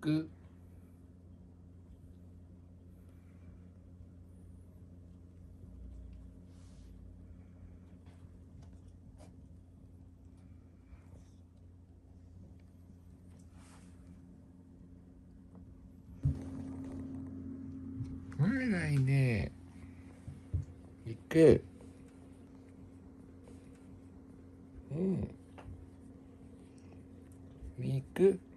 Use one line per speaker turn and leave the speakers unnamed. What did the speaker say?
く。前ないね。行く。うん。行く